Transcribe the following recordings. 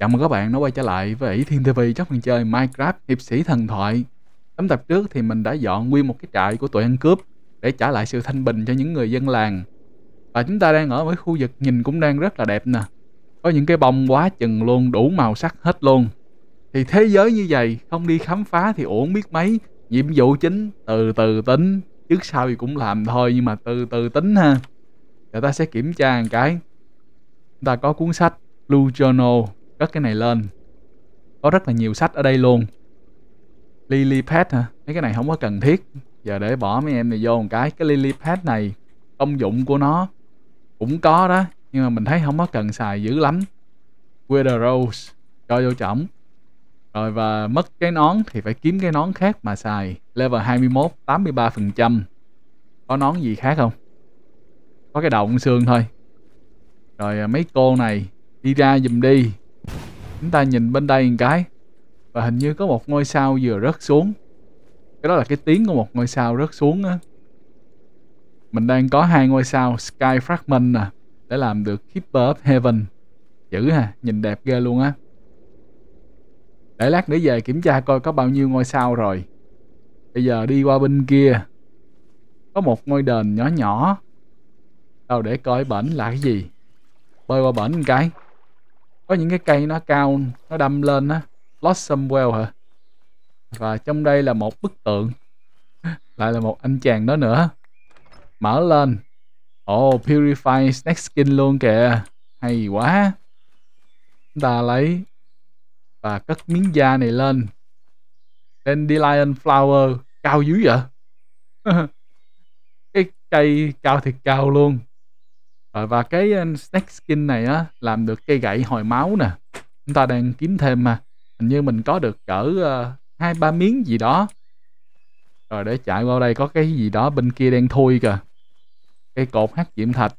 Chào mừng các bạn đã quay trở lại với ỷ Thiên TV trong phần chơi Minecraft Hiệp sĩ thần thoại. Tấm tập trước thì mình đã dọn nguyên một cái trại của tụi ăn cướp để trả lại sự thanh bình cho những người dân làng. Và chúng ta đang ở với khu vực nhìn cũng đang rất là đẹp nè. Có những cái bông quá chừng luôn, đủ màu sắc hết luôn. Thì thế giới như vậy, không đi khám phá thì uổng biết mấy. Nhiệm vụ chính, từ từ tính. Trước sau thì cũng làm thôi nhưng mà từ từ tính ha. Giờ ta sẽ kiểm tra một cái. Chúng ta có cuốn sách Blue Journal cất cái này lên. Có rất là nhiều sách ở đây luôn. Lily pad hả? Mấy cái này không có cần thiết. Giờ để bỏ mấy em này vô một cái. Cái lily pad này, công dụng của nó cũng có đó, nhưng mà mình thấy không có cần xài dữ lắm. Wither Rose, cho vô trỏng rồi và mất cái nón thì phải kiếm cái nón khác mà xài. Level 21 83% có nón gì khác không? Có cái đầu con xương thôi. Rồi à, mấy cô này, đi ra giùm đi chúng ta nhìn bên đây một cái, và hình như có một ngôi sao vừa rớt xuống. Cái đó là cái tiếng của một ngôi sao rớt xuống á. Mình đang có hai ngôi sao, Sky Fragment nè, để làm được Keeper of Heaven. Dữ ha, nhìn đẹp ghê luôn á. Để lát nữa về kiểm tra coi có bao nhiêu ngôi sao rồi. Bây giờ đi qua bên kia. Có một ngôi đền nhỏ nhỏ. Đâu để coi bển là cái gì? Bơi qua bển một cái có những cái cây nó cao nó đâm lên á Blossom Well hả? Và trong đây là một bức tượng. Lại là một anh chàng đó nữa. Mở lên. Oh, Purify Snake Skin luôn kìa. Hay quá. Chúng ta lấy và cất miếng da này lên. Dandelion Flower cao dữ vậy? Cái cây cao thiệt cao luôn rồi và cái ờ, snake skin này á làm được cây gậy hồi máu nè. Chúng ta đang kiếm thêm mà. Hình như mình có được cỡ ờ, hai uh, ba miếng gì đó. Rồi để chạy qua đây có cái gì đó bên kia đang thui kìa. Cây cột hắc diễm thạch.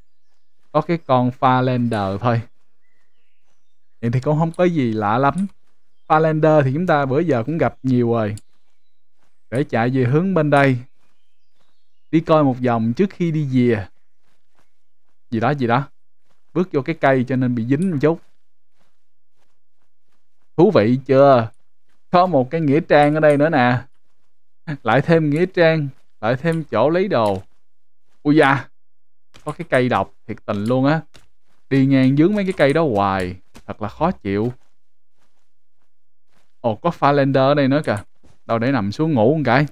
Có cái con Farlander thôi. Vậy thì cũng không có gì lạ lắm. Farlander thì chúng ta bữa giờ cũng gặp nhiều rồi. Để chạy về hướng bên đây. Đi coi một vòng trước khi đi về gì đó gì đó. Bước vô cái cây cho nên bị dính một chút. Thú vị chưa? Có một cái nghĩa trang ở đây nữa nè. Lại thêm nghĩa trang, lại thêm chỗ lấy đồ. Ui da, có cái cây độc thiệt tình luôn á. Đi ngang dướng mấy cái cây đó hoài, thật là khó chịu. Ồ, có Farlander ở đây nữa kìa. Đâu để nằm xuống ngủ một cái.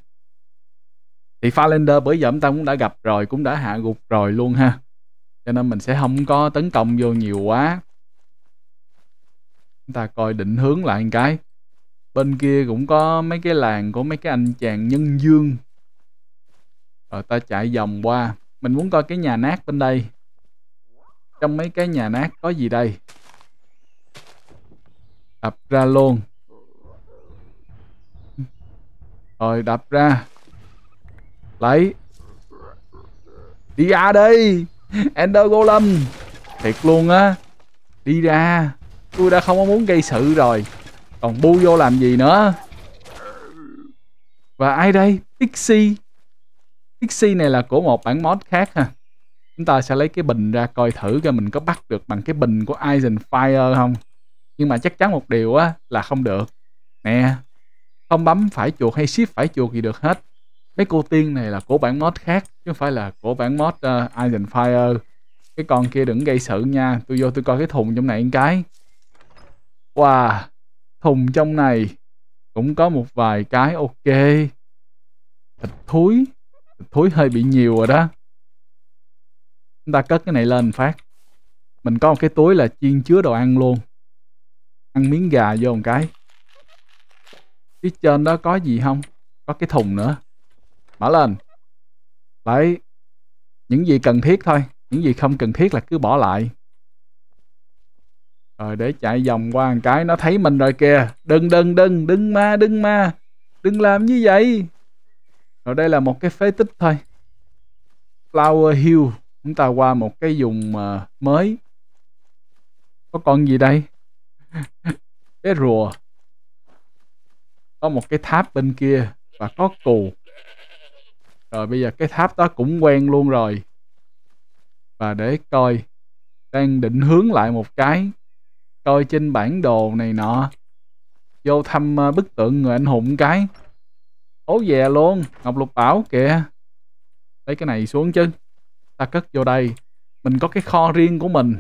Thì Farlander bữa giờ chúng ta cũng đã gặp rồi, cũng đã hạ gục rồi luôn ha cho nên mình sẽ không có tấn công vô nhiều quá. Chúng ta coi định hướng lại một cái. Bên kia cũng có mấy cái làng của mấy cái anh chàng nhân dương. Rồi ta chạy vòng qua. Mình muốn coi cái nhà nát bên đây. Trong mấy cái nhà nát có gì đây? Đập ra luôn. Rồi, đập ra. Lấy. Đi ra đi. Ender Golem. Thiệt luôn á. Đi ra. Tôi đã không có muốn gây sự rồi. Còn bu vô làm gì nữa? Và ai đây? Pixie. Pixie này là của một bản mod khác ha Chúng ta sẽ lấy cái bình ra coi thử coi mình có bắt được bằng cái bình của Eisen Fire không. Nhưng mà chắc chắn một điều á là không được. Nè, Không bấm phải chuột hay shift phải chuột gì được hết cái cô tiên này là của bản mod khác chứ không phải là của bản mod uh, Iron Fire. Cái con kia đừng gây sự nha tôi vô tôi coi cái thùng trong này một cái. Wow thùng trong này cũng có một vài cái ok. Thịt thúi thịt thúi hơi bị nhiều rồi đó. Chúng ta cất cái này lên phát. Mình có một cái túi là chiên chứa đồ ăn luôn. Ăn miếng gà vô một cái. Phía trên đó có gì không? Có cái thùng nữa mở lên. Lấy những gì cần thiết thôi. Những gì không cần thiết là cứ bỏ lại. Rồi để chạy vòng qua một cái, nó thấy mình rồi kìa. Đừng đừng đừng đừng ma đừng ma. Đừng làm như vậy. Rồi đây là một cái phế tích thôi. Flower Hill. Chúng ta qua một cái vùng ờ, mới. Có con gì đây? Cái rùa. Có một cái tháp bên kia và có cù rồi bây giờ cái tháp đó cũng quen luôn rồi. Và để coi, đang định hướng lại một cái, coi trên bản đồ này nọ. Vô thăm ờ, bức tượng người anh hùng cái. Ố về luôn, ngọc lục bảo kìa. Lấy cái này xuống chứ. Ta cất vô đây. Mình có cái kho riêng của mình.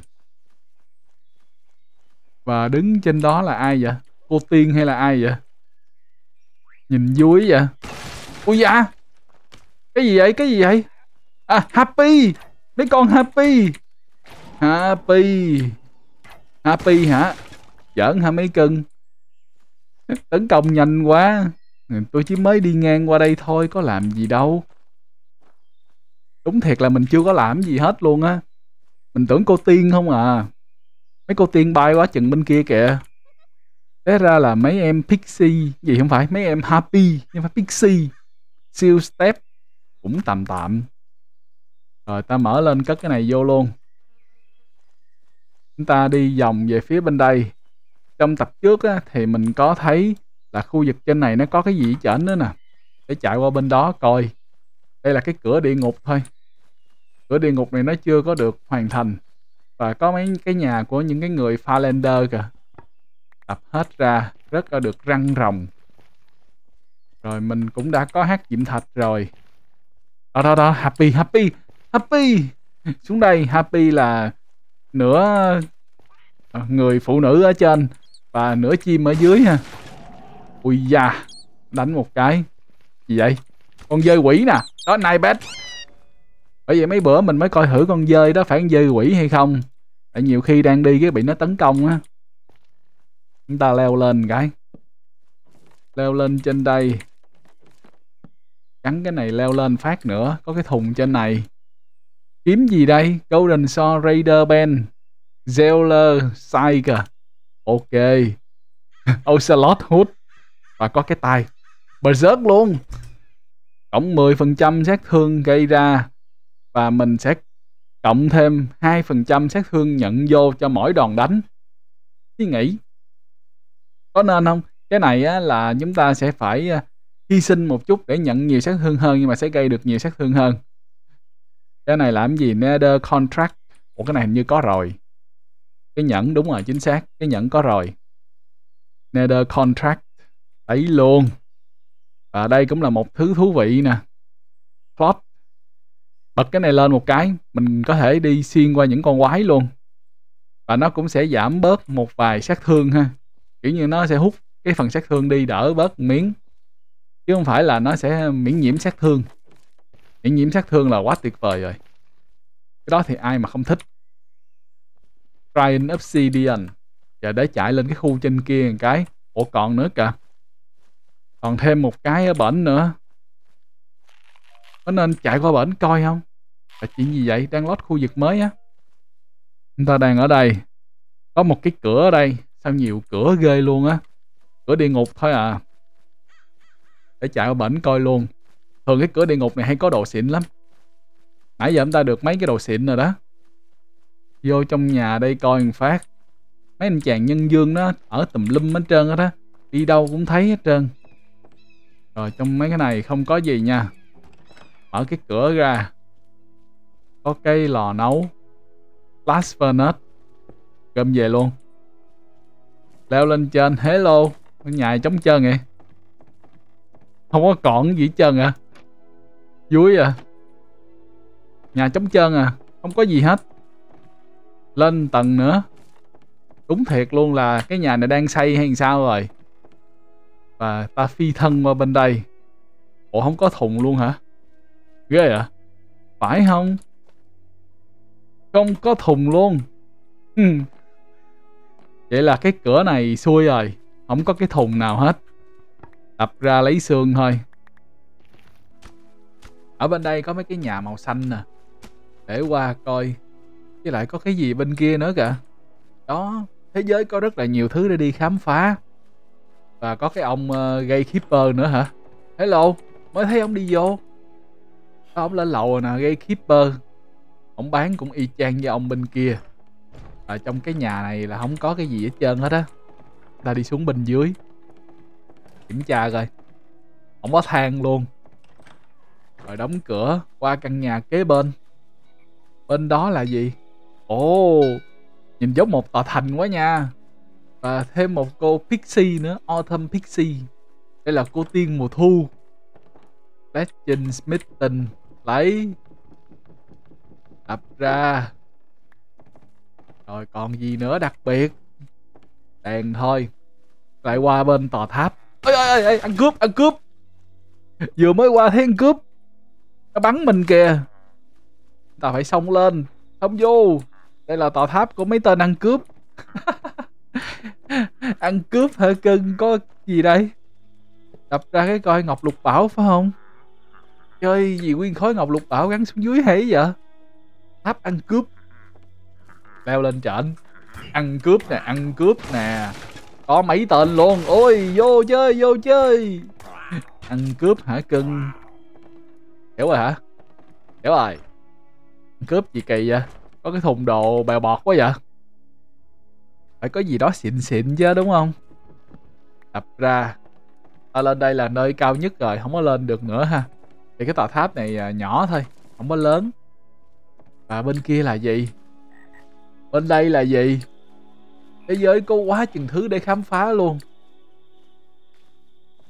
Và đứng trên đó là ai vậy? Cô tiên hay là ai vậy? Nhìn vui vậy? Ui da! Cái gì vậy? Cái gì vậy? À happy. Mấy con happy? Happy. Happy hả? Giỡn hả mấy cưng? Tấn công nhanh quá. Tôi chỉ mới đi ngang qua đây thôi, có làm gì đâu. Đúng thiệt là mình chưa có làm gì hết luôn á. Mình tưởng cô tiên không à. Mấy cô tiên bay quá chừng bên kia kìa. Thế ra là mấy em pixie, gì không phải, mấy em happy, nhưng phải pixie. Siêu step cũng tạm tạm. Rồi ta mở lên cất cái này vô luôn. Chúng ta đi vòng về phía bên đây. Trong tập trước á, thì mình có thấy là khu vực trên này nó có cái gì chởn nữa nè. Để chạy qua bên đó coi. Đây là cái cửa địa ngục thôi. Cửa địa ngục này nó chưa có được hoàn thành. Và có mấy cái nhà của những cái người Falender kìa. Tập hết ra rất là được răng rồng rồi mình cũng đã có hát diệm thạch rồi đó đó đó, happy happy happy. Xuống đây, happy là nửa ờ, người phụ nữ ở trên và nửa chim ở dưới ha. Ui da, đánh một cái. Gì vậy? Con dơi quỷ nè. Đó này bét bởi vậy mấy bữa mình mới coi thử con dơi đó phải con dơi quỷ hay không. Tại nhiều khi đang đi cái bị nó tấn công á. Chúng ta leo lên cái. Leo lên trên đây cắn cái này leo lên phát nữa có cái thùng trên này. Kiếm gì đây? Golden saw raider ben. Zeller Siger ok. Ocelot hood. Và có cái tay. Berserk luôn. Cộng 10% sát thương gây ra. Và mình sẽ cộng thêm 2% sát thương nhận vô cho mỗi đòn đánh. Suy nghĩ. Có nên không? Cái này á, là chúng ta sẽ phải à, hy sinh một chút để nhận nhiều sát thương hơn nhưng mà sẽ gây được nhiều sát thương hơn. Cái này làm gì? Nether Contract. Ủa cái này hình như có rồi. Cái nhẫn đúng rồi, chính xác. Cái nhẫn có rồi. Nether Contract. lấy luôn. Và đây cũng là một thứ thú vị nè. Plot bật cái này lên một cái mình có thể đi xuyên qua những con quái luôn và nó cũng sẽ giảm bớt một vài sát thương ha kiểu như nó sẽ hút cái phần sát thương đi đỡ bớt miếng chứ không phải là nó sẽ miễn nhiễm sát thương. Miễn nhiễm sát thương là quá tuyệt vời rồi. Cái đó thì ai mà không thích? Ryan Obsidian. Giờ để chạy lên cái khu trên kia một cái. Ủa, còn nữa kìa. Còn thêm một cái ở bển nữa. Có nên chạy qua bển coi không? Là chuyện gì vậy? Đang lót khu vực mới á. Chúng ta đang ở đây. Có một cái cửa ở đây. Sao nhiều cửa ghê luôn á. Cửa địa ngục thôi à để chạy qua bển coi luôn. Thường cái cửa địa ngục này hay có đồ xịn lắm. Nãy giờ chúng ta được mấy cái đồ xịn rồi đó. Vô trong nhà đây coi một phát. Mấy anh chàng nhân dương đó, ở tùm lum hết trơn á đó. Đi đâu cũng thấy hết trơn. Rồi trong mấy cái này không có gì nha. Mở cái cửa ra. Có cây lò nấu. Blast furnace. Gom về luôn. Leo lên trên. Hello. Nhà trống trơn vậy không có còn gì hết trơn à. Vui à. Nhà trống trơn à. Không có gì hết. Lên tầng nữa. Đúng thiệt luôn là cái nhà này đang xây hay sao rồi? Và ta phi thân qua bên đây. Ủa, không có thùng luôn hả? Ghê à. Phải không? Không có thùng luôn. Vậy là cái cửa này xui rồi. Không có cái thùng nào hết đập ra lấy xương thôi. Ở bên đây có mấy cái nhà màu xanh nè. Để qua coi. Với lại có cái gì bên kia nữa kìa. Đó thế giới có rất là nhiều thứ để đi khám phá. Và có cái ông ờ, uh, gây keeper nữa hả? Hello mới thấy ông đi vô. Ông lên lầu rồi nè gây keeper ông bán cũng y chang như ông bên kia. Ở trong cái nhà này là không có cái gì hết trơn hết á. Ta đi xuống bên dưới kiểm tra coi. Không có thang luôn. Rồi đóng cửa qua căn nhà kế bên. Bên đó là gì? Ồ, nhìn giống một tòa thành quá nha. Và thêm một cô Pixie nữa, Autumn Pixie. Đây là cô tiên mùa thu. Legend Smitten lấy. Đập ra. Rồi còn gì nữa đặc biệt? Đèn thôi. Lại qua bên tòa tháp ơi ơi ơi ăn cướp ăn cướp. Vừa mới qua thấy ăn cướp. Nó bắn mình kìa. Ta phải xông lên. Xông vô. Đây là tòa tháp của mấy tên ăn cướp. Ăn cướp hả? Cưng có gì đây? Đập ra cái coi ngọc lục bảo phải không? Chơi gì nguyên khối ngọc lục bảo gắn xuống dưới hay vậy? Tháp ăn cướp. Leo lên trển. Ăn cướp nè, ăn cướp nè có mấy tên luôn. Ôi, vô chơi vô chơi. Ăn cướp hả cưng? Hiểu rồi hả? Hiểu rồi. Ăn cướp gì kỳ vậy? Có cái thùng đồ bèo bọt quá vậy? Phải có gì đó xịn xịn chứ, đúng không? Đập ra. Ta lên đây là nơi cao nhất rồi, không có lên được nữa ha. Thì cái tòa tháp này à, nhỏ thôi, không có lớn. Và bên kia là gì? Bên đây là gì? Thế giới có quá chừng thứ để khám phá luôn.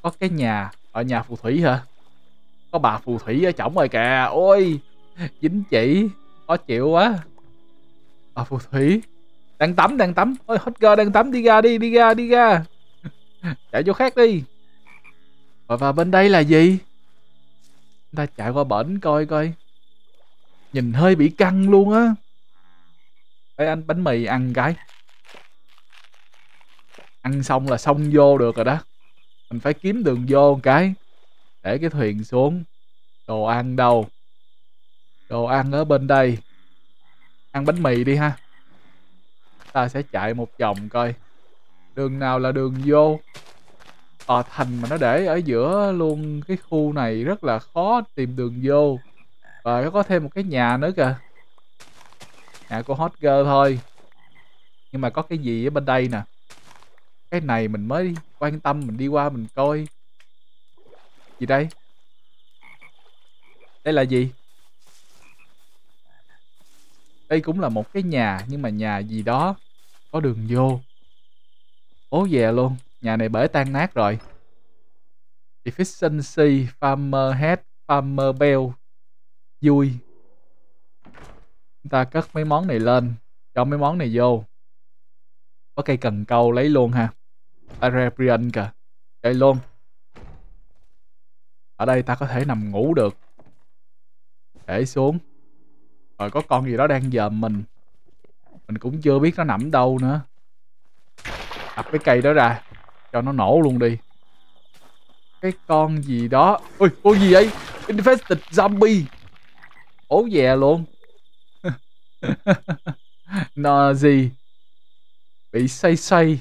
Có cái nhà ở nhà phù thủy hả? Có bà phù thủy ở chổng rồi kìa. Ôi dính chỉ khó chịu quá. Bà phù thủy. Đang tắm đang tắm. Ôi hot girl đang tắm. Đi ra đi đi ra đi ra. Chạy chỗ khác đi. Và, và bên đây là gì? Ta chạy qua bển coi coi. Nhìn hơi bị căng luôn á. Ê anh bánh mì ăn cái ăn xong là xong vô được rồi đó. Mình phải kiếm đường vô một cái để cái thuyền xuống. Đồ ăn đâu? Đồ ăn ở bên đây. Ăn bánh mì đi ha. Ta sẽ chạy một vòng coi. Đường nào là đường vô? Tòa thành mà nó để ở giữa luôn cái khu này rất là khó tìm đường vô. Và nó có thêm một cái nhà nữa kìa. Nhà của hot girl thôi. Nhưng mà có cái gì ở bên đây nè? Cái này mình mới quan tâm, mình đi qua mình coi. Gì đây? Đây là gì? Đây cũng là một cái nhà, nhưng mà nhà gì đó? Có đường vô. Ố về luôn. Nhà này bể tan nát rồi. Efficiency, farmer head farmer bell. Vui. Chúng ta cất mấy món này lên. Cho mấy món này vô. Có cây cần câu lấy luôn ha. Arabian kìa. Đây luôn. Ở đây ta có thể nằm ngủ được. Để xuống. Rồi có con gì đó đang dòm mình. Mình cũng chưa biết nó nằm đâu nữa. Đập cái cây đó ra, cho nó nổ luôn đi. Cái con gì đó. Ui, con gì vậy? Infested zombie. Ố dè luôn. Nó gì? Bị say say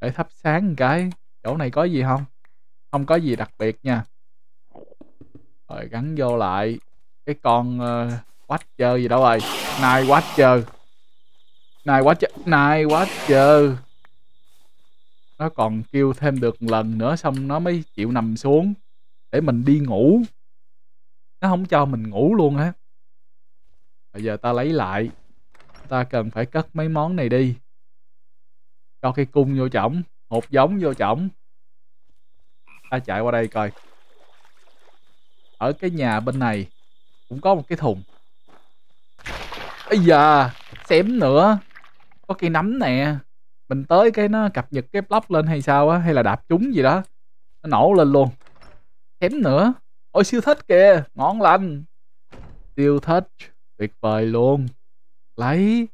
để thắp sáng cái. Chỗ này có gì không? Không có gì đặc biệt nha. Rồi gắn vô lại. Cái con uh, Watcher gì đâu rồi? Nai Watcher. Nai Watcher nai Watcher. Nó còn kêu thêm được lần nữa xong nó mới chịu nằm xuống để mình đi ngủ. Nó không cho mình ngủ luôn á. Bây giờ ta lấy lại. Ta cần phải cất mấy món này đi cho cái cung vô chổng hộp giống vô chổng ta chạy qua đây coi. Ở cái nhà bên này cũng có một cái thùng. Bây giờ xém nữa. Có cây nấm nè. Mình tới cái nó cập nhật cái block lên hay sao á, hay là đạp chúng gì đó. Nó nổ lên luôn. Xém nữa. Ôi, siêu thích kìa. Ngon lành. Siêu thích. Tuyệt vời luôn. Lấy.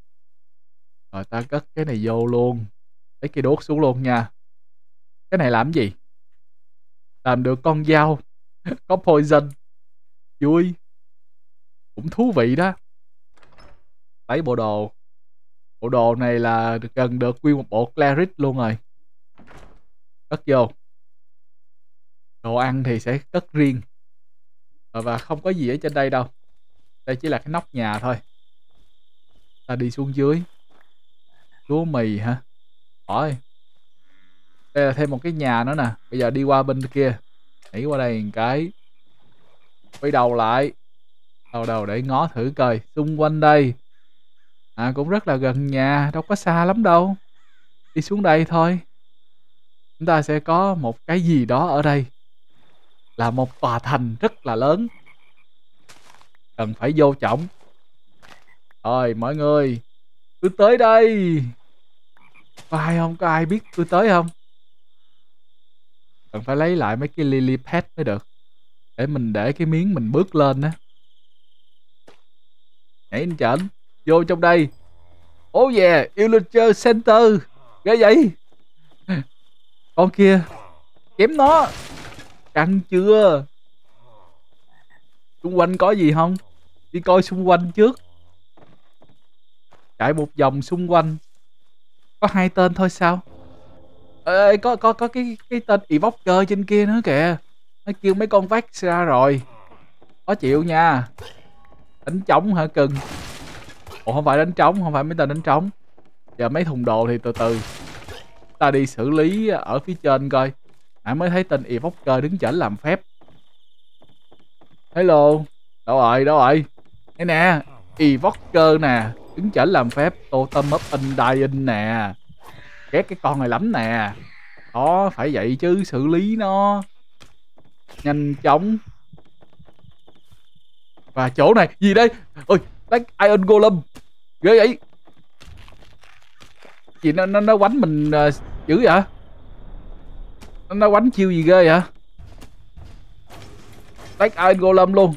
Rồi ta cất cái này vô luôn lấy cây đốt xuống luôn nha. Cái này làm gì? Làm được con dao, có poison. Vui. Cũng thú vị đó. Lấy bộ đồ. Bộ đồ này là gần được quy một bộ cleric luôn rồi. Cất vô. Đồ ăn thì sẽ cất riêng. Và không có gì ở trên đây đâu. Đây chỉ là cái nóc nhà thôi. Ta đi xuống dưới. Lúa mì hả? Rồi. đây là thêm một cái nhà nữa nè. Bây giờ đi qua bên kia. Nhảy qua đây một cái. Quay đầu lại. Đầu đầu để ngó thử coi. Xung quanh đây. À cũng rất là gần nhà. Đâu có xa lắm đâu. Đi xuống đây thôi. Chúng ta sẽ có một cái gì đó ở đây. Là một tòa thành rất là lớn. Cần phải vô trọng. Rồi, mọi người, cứ tới đây có ai không? Có ai biết tôi tới không? Cần phải lấy lại mấy cái lily pad mới được. Để mình để cái miếng mình bước lên á. Nhảy anh chảnh, vô trong đây. Oh yeah Illager Center. Ghê vậy? Con kia, kém nó. Căng chưa? Xung quanh có gì không? Đi coi xung quanh trước. Chạy một vòng xung quanh có hai tên thôi sao? Ê có có có cái cái tên evoker trên kia nữa kìa. Nó kêu mấy con vác ra rồi. Khó chịu nha. Đánh trống hả cưng ủa, không phải đánh trống, không phải mấy tên đánh trống. Giờ mấy thùng đồ thì từ từ. Ta đi xử lý ở phía trên coi. Nãy mới thấy tên evoker đứng chảnh làm phép. Hello. Đâu rồi đâu rồi? Đây nè, evoker nè đứng chảnh làm phép totem of undying nè. Ghét cái con này lắm nè. Đó phải vậy chứ xử lý nó. Nhanh chóng. Và chỗ này gì đây? Ôi đánh iron golem. Ghê vậy. Gì nó nó nó quánh mình uh, dữ vậy? Nó nó quánh chiêu gì ghê vậy? Đánh iron golem luôn.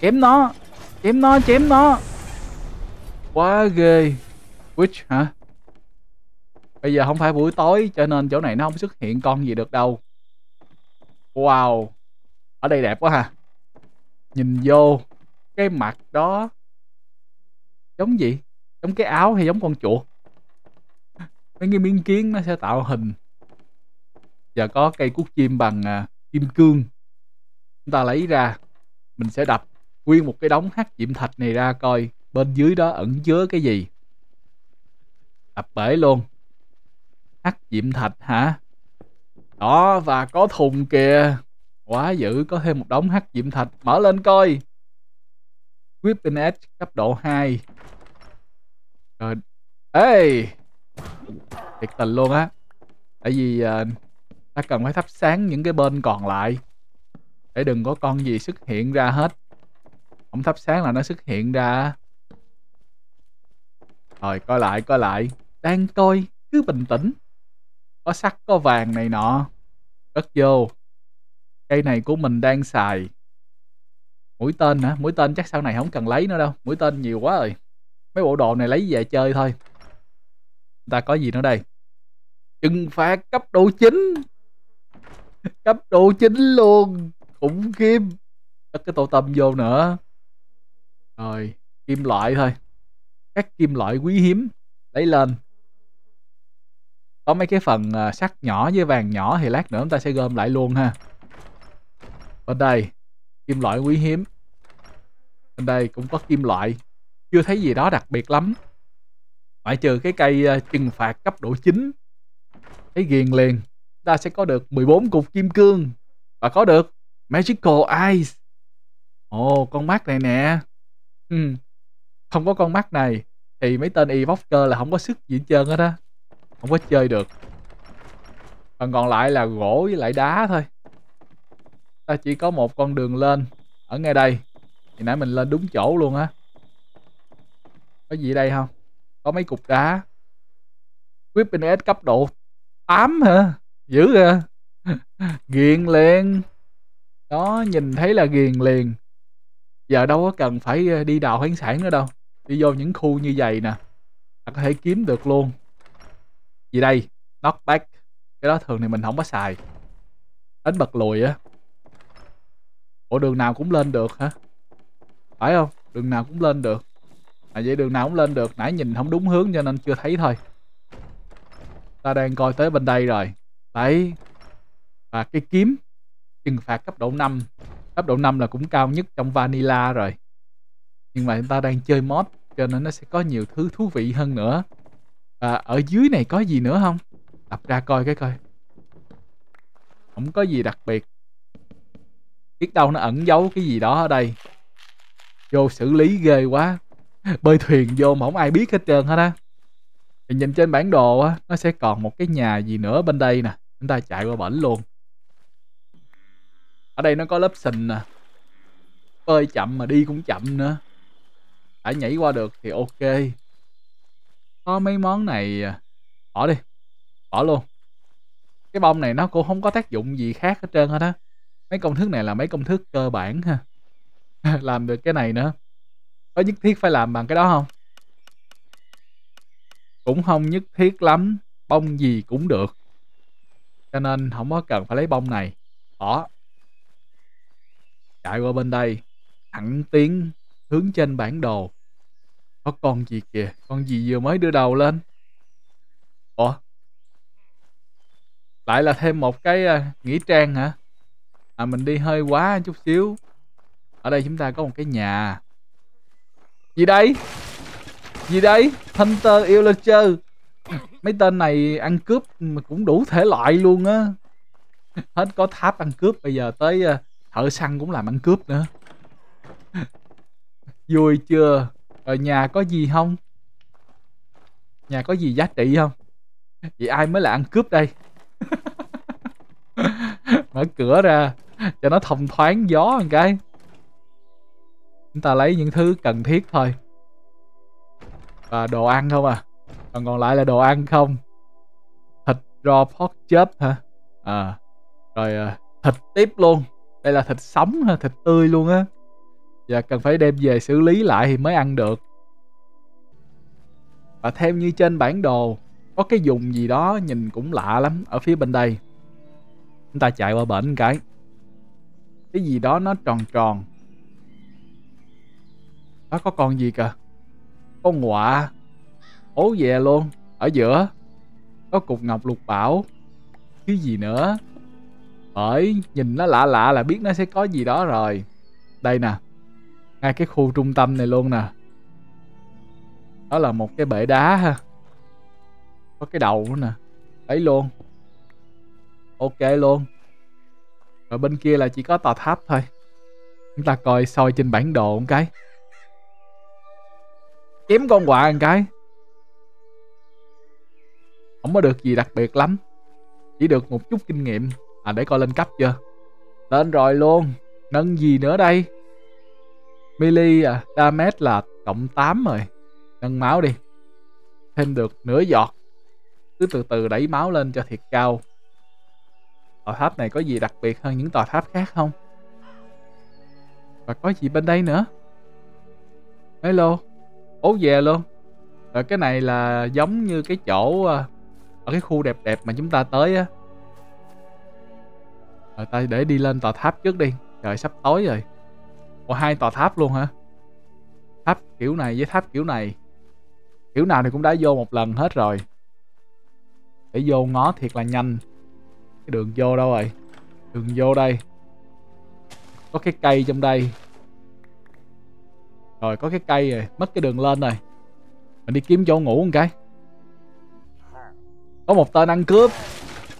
Chém nó. Chém nó chém nó quá ghê. Witch hả? Bây giờ không phải buổi tối cho nên chỗ này nó không xuất hiện con gì được đâu. Wow. Ở đây đẹp quá ha. Nhìn vô cái mặt đó giống gì? Giống cái áo hay giống con chuột? Mấy cái miếng kiến nó sẽ tạo hình. Và có cây cuốc chim bằng à, kim cương. Chúng ta lấy ra mình sẽ đập nguyên một cái đống hắc diệm thạch này ra coi bên dưới đó ẩn chứa cái gì? Đập bể luôn. Hắc diệm thạch hả? Đó và có thùng kìa. Quá dữ có thêm một đống hắc diệm thạch. Mở lên coi. Weapon Edge cấp độ 2 rồi. Ê! Thiệt tình luôn á. Tại vì uh, ta cần phải thắp sáng những cái bên còn lại. Để đừng có con gì xuất hiện ra hết. Không thắp sáng là nó xuất hiện ra rồi, coi lại coi lại. Đang coi cứ bình tĩnh. Có sắt, có vàng này nọ. Cất vô. Cây này của mình đang xài. Mũi tên hả? Mũi tên chắc sau này không cần lấy nữa đâu. Mũi tên nhiều quá rồi. Mấy bộ đồ này lấy về chơi thôi. Ta có gì nữa đây? Trừng phạt cấp độ 9 cấp độ 9 luôn. Khủng khiếp. Cất cái tô tâm vô nữa. Rồi, kim loại thôi các kim loại quý hiếm, lấy lên. Có mấy cái phần à, sắt nhỏ với vàng nhỏ thì lát nữa chúng ta sẽ gom lại luôn ha. Bên đây, kim loại quý hiếm. Bên đây cũng có kim loại, chưa thấy gì đó đặc biệt lắm. Ngoại trừ cái cây à, trừng phạt cấp độ 9 cái ghiền liền. Ta sẽ có được 14 cục kim cương và có được magical eyes. Ồ, con mắt này nè. Ừ không có con mắt này, thì mấy tên evoker là không có sức gì hết trơn hết á. Không có chơi được. Còn còn lại là gỗ với lại đá thôi. Ta chỉ có một con đường lên, ở ngay đây. Thì nãy mình lên đúng chỗ luôn á. Có gì đây không? Có mấy cục đá. Whipping S cấp độ 8 hả? Dữ à ghiền liền. Đó, nhìn thấy là ghiền liền giờ đâu có cần phải ờ, đi đào khoáng sản nữa đâu. Đi vô những khu như vậy nè, là có thể kiếm được luôn. Gì đây? Knockback. Cái đó thường thì mình không có xài. Đánh bật lùi á. Ủa, đường nào cũng lên được hả? Phải không? Đường nào cũng lên được. À vậy đường nào cũng lên được. Nãy nhìn không đúng hướng cho nên chưa thấy thôi. Ta đang coi tới bên đây rồi. Đấy. Và cái kiếm. Trừng phạt cấp độ 5 cấp độ 5 là cũng cao nhất trong vanilla rồi. Nhưng mà chúng ta đang chơi mod cho nên nó sẽ có nhiều thứ thú vị hơn nữa. À, ở dưới này có gì nữa không? Đập ra coi cái coi. Không có gì đặc biệt. Biết đâu nó ẩn giấu cái gì đó ở đây. Vô xử lý ghê quá. Bơi thuyền vô mà không ai biết hết trơn hết á. Thì nhìn trên bản đồ á nó sẽ còn một cái nhà gì nữa bên đây nè. Chúng ta chạy qua bển luôn ở đây nó có lớp sình nè. Bơi chậm mà đi cũng chậm nữa. Đã nhảy qua được thì ok. Có mấy món này à, bỏ đi. Bỏ luôn. Cái bông này nó cũng không có tác dụng gì khác hết trơn hết á. Mấy công thức này là mấy công thức cơ bản ha. Làm được cái này nữa. Có nhất thiết phải làm bằng cái đó không? Cũng không nhất thiết lắm. Bông gì cũng được. Cho nên không có cần phải lấy bông này. Bỏ chạy qua bên đây thẳng tiến hướng trên bản đồ. Có con gì kìa con gì vừa mới đưa đầu lên? Ủa? Lại là thêm một cái uh, nghĩa trang hả? À mình đi hơi quá chút xíu. Ở đây chúng ta có một cái nhà. Gì đây? Gì đây? Hunter illager mấy tên này ăn cướp mà cũng đủ thể loại luôn á. Hết có tháp ăn cướp bây giờ tới uh, thợ săn cũng làm ăn cướp nữa. Vui chưa? Ở nhà có gì không? Nhà có gì giá trị không? Vậy ai mới là ăn cướp đây? Mở cửa ra, cho nó thông thoáng gió một cái. Chúng ta lấy những thứ cần thiết thôi. Và đồ ăn không à? Còn còn lại là đồ ăn không? Thịt raw pork chop hả? À rồi ờ, thịt tiếp luôn đây là thịt sống ha thịt tươi luôn á. Và cần phải đem về xử lý lại thì mới ăn được. Và theo như trên bản đồ, có cái dùng gì đó nhìn cũng lạ lắm ở phía bên đây. Chúng ta chạy qua bển cái. Cái gì đó nó tròn tròn. Đó có con gì kìa? Con quạ ố về luôn, ở giữa. Có cục ngọc lục bảo. Cái gì nữa? Bởi nhìn nó lạ lạ là biết nó sẽ có gì đó rồi. Đây nè, ngay cái khu trung tâm này luôn nè. Đó là một cái bể đá ha. Có cái đầu nữa nè. Ấy luôn. Ok luôn. Rồi bên kia là chỉ có tòa tháp thôi. Chúng ta coi soi trên bản đồ một cái. Kiếm con quạ một cái. Không có được gì đặc biệt lắm. Chỉ được một chút kinh nghiệm à để coi lên cấp chưa lên rồi luôn nâng gì nữa đây Melee à, damage là cộng 8 rồi. Nâng máu đi. Thêm được nửa giọt. Cứ từ từ đẩy máu lên cho thiệt cao. Tòa tháp này có gì đặc biệt hơn những tòa tháp khác không? Và có gì bên đây nữa? Hello. Ố về luôn. Rồi cái này là giống như cái chỗ à, ở cái khu đẹp đẹp mà chúng ta tới á. Rồi ta để đi lên tòa tháp trước đi. Trời sắp tối rồi. Ủa hai tòa tháp luôn hả? Tháp kiểu này với tháp kiểu này. Kiểu nào thì cũng đã vô một lần hết rồi. Để vô ngó thiệt là nhanh. Cái đường vô đâu rồi? Đường vô đây. Có cái cây trong đây. Rồi có cái cây rồi, mất cái đường lên rồi. Mình đi kiếm chỗ ngủ một cái. Có một tên ăn cướp.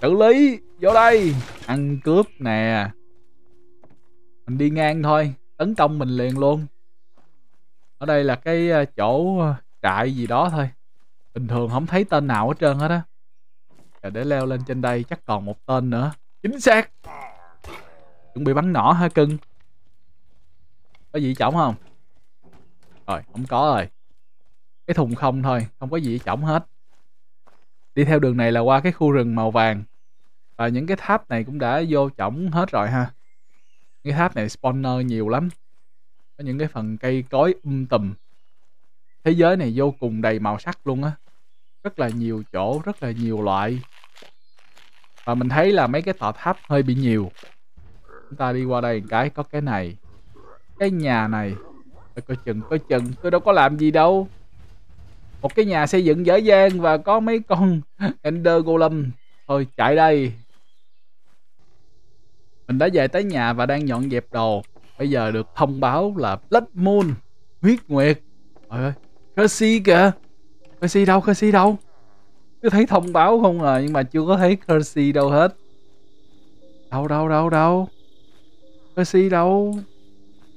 Xử lý, vô đây. Ăn cướp nè. Mình đi ngang thôi tấn công mình liền luôn. Ở đây là cái ờ, chỗ ờ, trại gì đó thôi. Bình thường không thấy tên nào hết trơn hết á. Rồi để leo lên trên đây chắc còn một tên nữa. Chính xác. Chuẩn bị bắn nỏ hả cưng. Có gì chổng không? Rồi không có rồi. Cái thùng không thôi không có gì chổng hết đi theo đường này là qua cái khu rừng màu vàng. Và những cái tháp này cũng đã vô chổng hết rồi ha. Cái tháp này spawner nhiều lắm. Có những cái phần cây cối um tùm. Thế giới này vô cùng đầy màu sắc luôn á. Rất là nhiều chỗ, rất là nhiều loại. Và mình thấy là mấy cái tòa tháp hơi bị nhiều. Chúng ta đi qua đây một cái, có cái này, cái nhà này. Coi chừng coi chừng, tôi đâu có làm gì đâu một cái nhà xây dựng dở dang và có mấy con ender golem thôi chạy đây mình đã về tới nhà và đang dọn dẹp đồ. Bây giờ được thông báo là Blood Moon, huyết nguyệt. Trời ơi, Kersi kìa. Kersi đâu, Kersi đâu? Cứ thấy thông báo không à, nhưng mà chưa có thấy Kersi đâu hết. Đâu, đâu, đâu, đâu. Kersey đâu?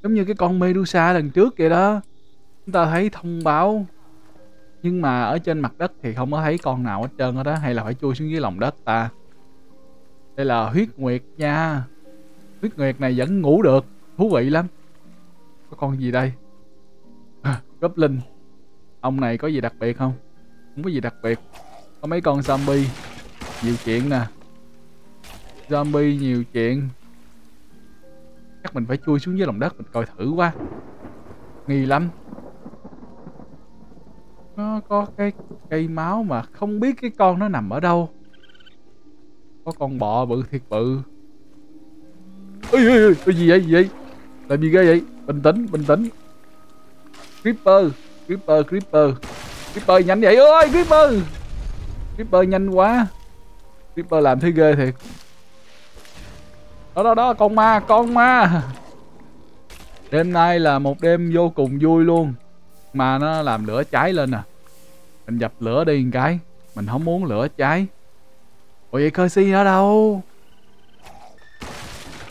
Giống như cái con Medusa lần trước kìa đó. Chúng ta thấy thông báo nhưng mà ở trên mặt đất thì không có thấy con nào hết trơn hết đó Hay là phải chui xuống dưới lòng đất ta? Đây là huyết nguyệt nha. Huyết nguyệt này vẫn ngủ được Thú vị lắm. Có con gì đây? À, Goblin. Ông này có gì đặc biệt không? Không có gì đặc biệt. Có mấy con zombie. Nhiều chuyện nè. Zombie nhiều chuyện. Chắc mình phải chui xuống dưới lòng đất Mình coi thử quá. Nghi lắm. Nó có cái cây máu mà Không biết cái con nó nằm ở đâu. Có con bọ bự thiệt bự. Ôi ôi ôi Cái gì vậy gì vậy? Làm gì ghê vậy. Bình tĩnh bình tĩnh. Creeper Creeper Creeper. Creeper nhanh vậy. Ơi Creeper! Creeper nhanh quá. Creeper làm thấy ghê thiệt. Đó đó đó, con ma con ma. Đêm nay là một đêm vô cùng vui luôn. Mà nó làm lửa cháy lên à. Mình dập lửa đi một cái. Mình không muốn lửa cháy. Ủa vậy Percy ở đâu?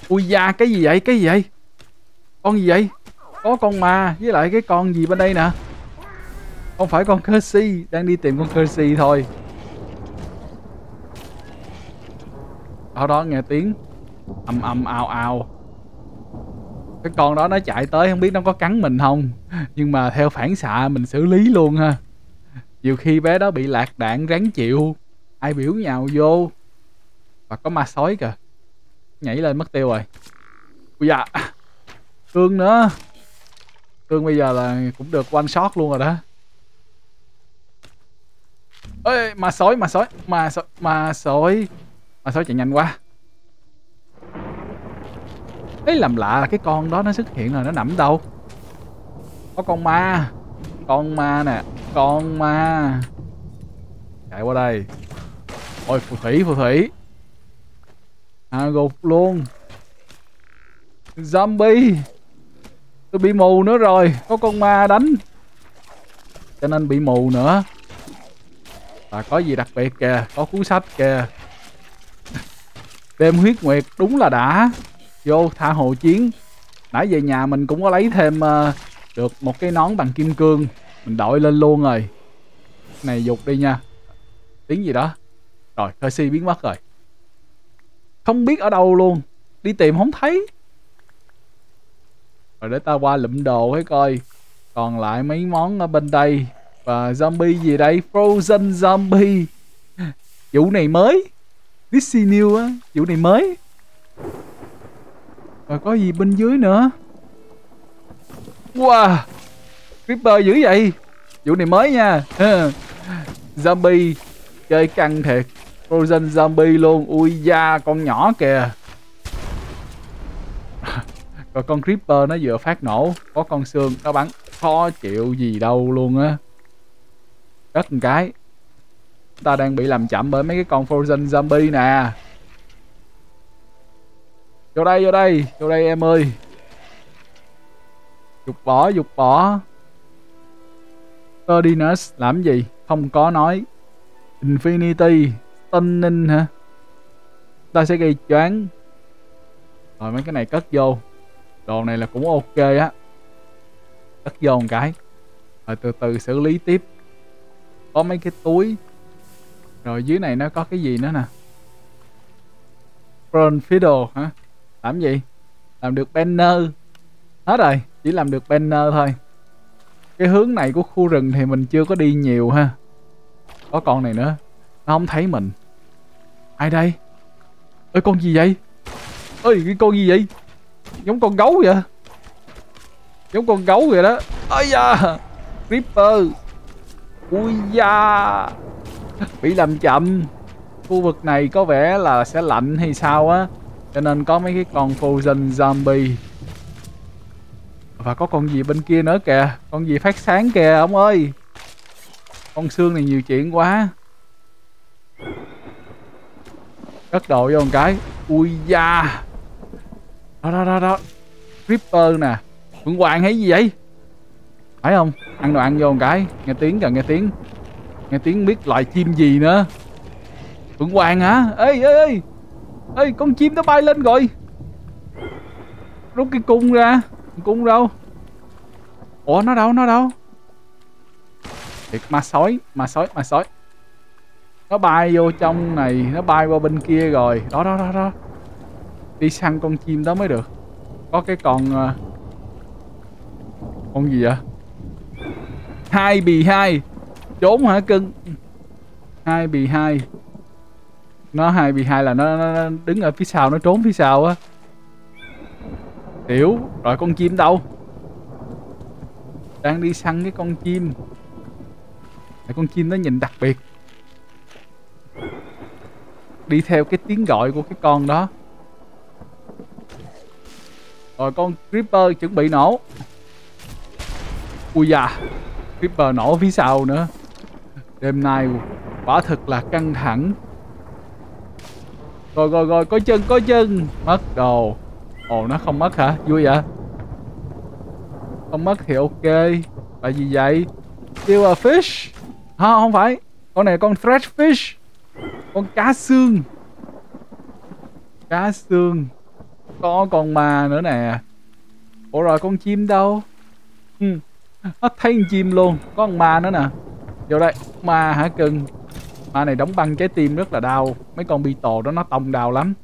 Ui da, cái gì vậy? Cái gì vậy? Con gì vậy? Có con ma với lại cái con gì bên đây nè? Không phải con Percy Đang đi tìm con Percy thôi. Ở đó nghe tiếng ầm ầm ào ào. Cái con đó nó chạy tới, không biết nó có cắn mình không? Nhưng mà theo phản xạ mình xử lý luôn ha nhiều khi bé đó bị lạc đạn ráng chịu. Ai biểu nhào vô. Và có ma sói kìa. Nhảy lên mất tiêu rồi. Ui dạ cương nữa. Cương bây giờ là cũng được one shot luôn rồi đó. Ơi ma sói ma sói ma sói ma sói. Ma sói chạy nhanh quá. Ấy làm lạ là cái con đó nó xuất hiện rồi, nó nằm đâu? Có con ma. Con ma nè Con ma. Chạy qua đây. Ôi phù thủy phù thủy. À gục luôn. Zombie. Tôi bị mù nữa rồi Có con ma đánh. Cho nên bị mù nữa. Và có gì đặc biệt kìa Có cuốn sách kìa. Đêm huyết nguyệt đúng là đã. Vô tha hồ chiến. Nãy về nhà mình cũng có lấy thêm uh, được, một cái nón bằng kim cương. Mình đội lên luôn rồi. Này dục đi nha. Tiếng gì đó? Rồi Percy biến mất rồi. Không biết ở đâu luôn. Đi tìm không thấy. Rồi để ta qua lụm đồ ให้ coi. Còn lại mấy món ở bên đây. Và zombie gì đây? Frozen zombie. Vụ này mới. This is new á vụ này mới. Rồi có gì bên dưới nữa? Wow Creeper dữ vậy? Vụ này mới nha. Zombie Chơi căng thiệt. Frozen zombie luôn. Ui da con nhỏ kìa. Rồi con Creeper nó vừa phát nổ. Có con xương nó bắn. Khó chịu gì đâu luôn á. Đất một cái. Ta đang bị làm chậm bởi mấy cái con Frozen zombie nè. Vô đây, vô đây, vô đây em ơi. Dục bỏ, dục bỏ. Tardinus làm gì? Không có nói. Infinity, Stunning hả? Ta sẽ gây choáng. Rồi mấy cái này cất vô. Đồ này là cũng ok á. Cất vô một cái. Rồi từ từ xử lý tiếp. Có mấy cái túi. Rồi dưới này nó có cái gì nữa nè. Front fiddle hả? làm gì làm được banner hết rồi chỉ làm được banner thôi. Cái hướng này của khu rừng thì mình chưa có đi nhiều ha. Có con này nữa. Nó không thấy mình. Ai đây? Ơi con gì vậy? Ơi cái con gì vậy? Giống con gấu vậy. Giống con gấu vậy đó. Ơi da! Creeper. Ui da! Bị làm chậm. Khu vực này có vẻ là sẽ lạnh hay sao á. Cho nên có mấy cái con frozen zombie và có con gì bên kia nữa kìa. Con gì phát sáng kìa, ông ơi. Con xương này nhiều chuyện quá. Cất đồ vô một cái. Ui da. Đó đó đó đó. Creeper nè. Phượng hoàng hay gì vậy? Phải không? Ăn đồ ăn vô một cái. Nghe tiếng kìa, nghe tiếng. Nghe tiếng biết loại chim gì nữa. Phượng hoàng hả? Ê ê ê. Ê, con chim nó bay lên rồi. Rút cái cung ra cung đâu? Ủa nó đâu nó đâu? Thiệt ma sói ma sói ma sói. Nó bay vô trong này nó bay qua bên kia rồi. Đó đó đó đó. Đi săn con chim đó mới được. Có cái con ờ, con gì vậy? Hai bì hai. Trốn hả cưng? Hai bì hai. Nó hai bì hai là nó, nó, nó đứng ở phía sau nó trốn phía sau á tiểu, rồi con chim đâu? Đang đi săn cái con chim. Tại con chim nó nhìn đặc biệt. Đi theo cái tiếng gọi của cái con đó. Rồi con creeper chuẩn bị nổ. Ui da, creeper nổ phía sau nữa. Đêm nay quả thực là căng thẳng. Rồi rồi rồi, có chân có chân. Mất đồ ồ, nó không mất hả? Vui vậy? Không mất thì ok. Tại gì vậy? Still a fish? Hả, không phải. Con này con thresh fish. Con cá xương. Cá xương. Có con ma nữa nè. Ủa, rồi con chim đâu? Ừ. nó thấy con chim luôn. Có con ma nữa nè. Vô đây. Ma hả cưng? Ma này đóng băng trái tim rất là đau. Mấy con bi tồ đó, nó tông đau lắm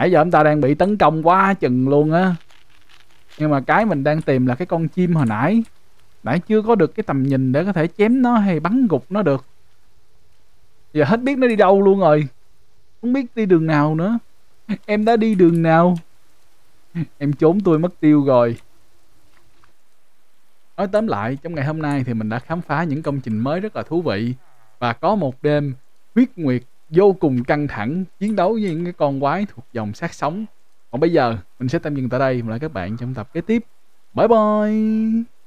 nãy giờ chúng ta đang bị tấn công quá chừng luôn á. Nhưng mà cái mình đang tìm là cái con chim hồi nãy. Nãy chưa có được cái tầm nhìn để có thể chém nó hay bắn gục nó được. Giờ hết biết nó đi đâu luôn rồi. Không biết đi đường nào nữa. Em đã đi đường nào? Em trốn tôi mất tiêu rồi. Nói tóm lại, trong ngày hôm nay thì mình đã khám phá những công trình mới rất là thú vị. Và có một đêm huyết nguyệt vô cùng căng thẳng chiến đấu với những cái con quái thuộc dòng sát sống. Còn bây giờ, mình sẽ tạm dừng tại đây. Và lại các bạn, trong tập kế tiếp. Bye bye!